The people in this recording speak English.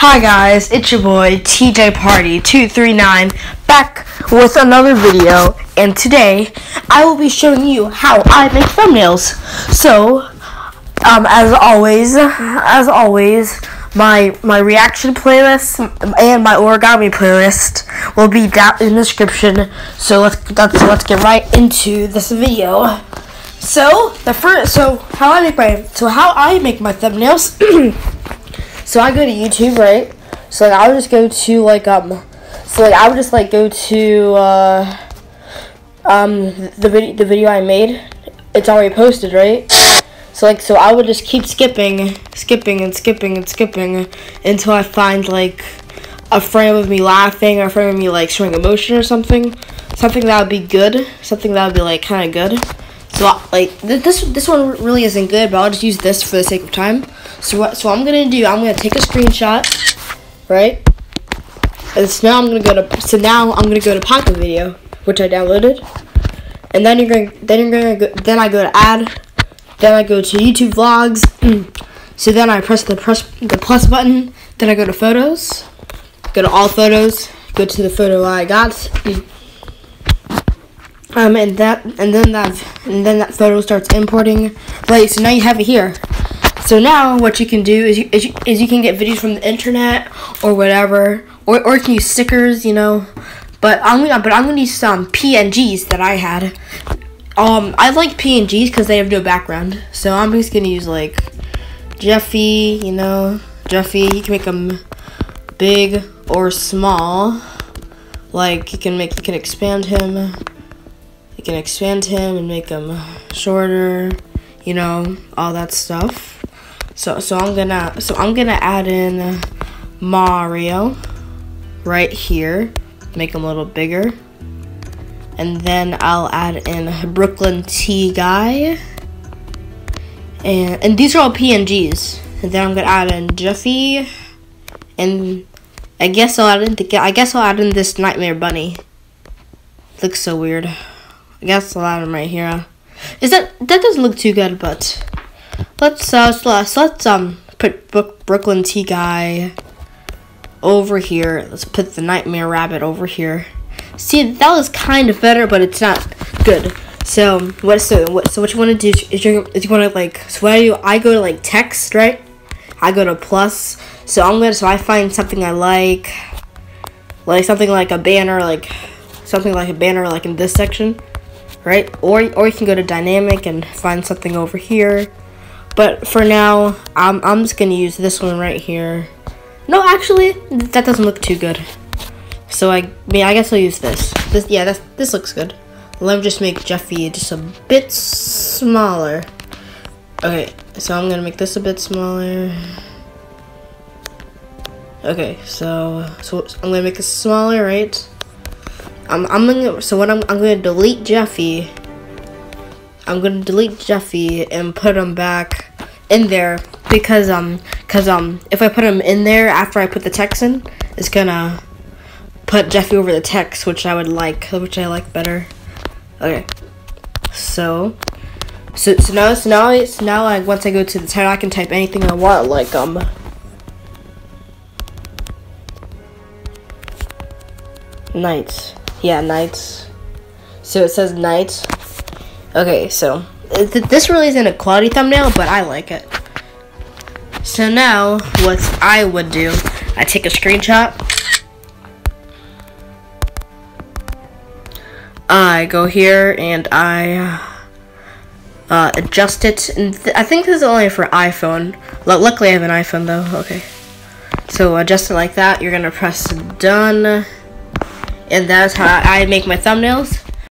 Hi guys, it's your boy TJ Pardy 239 back with another video and today I will be showing you how I make thumbnails. So, um, as always, as always, my my reaction playlist and my origami playlist will be down in the description. So let's let's let's get right into this video. So the first, so how I make my so how I make my thumbnails. So I go to YouTube, right? So like I would just go to like um, so like I would just like go to uh, um the video the video I made. It's already posted, right? So like so I would just keep skipping, skipping and skipping and skipping until I find like a frame of me laughing or a frame of me like showing emotion or something, something that would be good, something that would be like kind of good. So like th this this one really isn't good, but I'll just use this for the sake of time. So what so I'm gonna do, I'm gonna take a screenshot, right? And so now I'm gonna go to so now I'm gonna go to Pocket Video, which I downloaded. And then you're gonna. then you're gonna go, then I go to add, then I go to YouTube vlogs. so then I press the press the plus button, then I go to photos, go to all photos, go to the photo I got. Um, and that, and then that, and then that photo starts importing. Right, so now you have it here. So now what you can do is you, is you, is you can get videos from the internet or whatever, or, or you can use stickers, you know. But I'm gonna but I'm gonna use some PNGs that I had. Um, I like PNGs because they have no background. So I'm just gonna use like Jeffy, you know, Jeffy. You can make them big or small. Like you can make you can expand him. You can expand him and make him shorter. You know all that stuff. So so I'm gonna so I'm gonna add in Mario right here, make him a little bigger. And then I'll add in Brooklyn T guy. And and these are all PNGs. And then I'm gonna add in Jeffy and I guess I'll add in the, I guess I'll add in this Nightmare Bunny. Looks so weird. I guess I'll add him right here. Is that that doesn't look too good, but Let's uh, let's, let's um put Brooklyn T guy over here. Let's put the Nightmare Rabbit over here. See, that was kind of better, but it's not good. So what? So what? So what you want to do is you is you want to like. So what I do? I go to like text, right? I go to plus. So I'm gonna. So I find something I like, like something like a banner, like something like a banner, like in this section, right? Or or you can go to dynamic and find something over here. But for now, I'm, I'm just going to use this one right here. No, actually, that doesn't look too good. So I, I mean, I guess I'll use this. This, yeah, that's, this looks good. Let me just make Jeffy just a bit smaller. Okay, so I'm gonna make this a bit smaller. Okay, so so I'm gonna make this smaller, right? I'm I'm gonna so what I'm I'm gonna delete Jeffy. I'm gonna delete Jeffy and put him back in there because um because um if I put him in there after I put the text in, it's gonna put Jeffy over the text, which I would like, which I like better. Okay, so so so now so now it's now like once I go to the title, I can type anything I want, like um. Nights. Yeah, nights. So it says nights. Okay, so this really isn't a quality thumbnail, but I like it. So now, what I would do, I take a screenshot. I go here and I uh, adjust it. And I think this is only for iPhone. L luckily, I have an iPhone though. Okay. So adjust it like that. You're gonna press done, and that's how I make my thumbnails.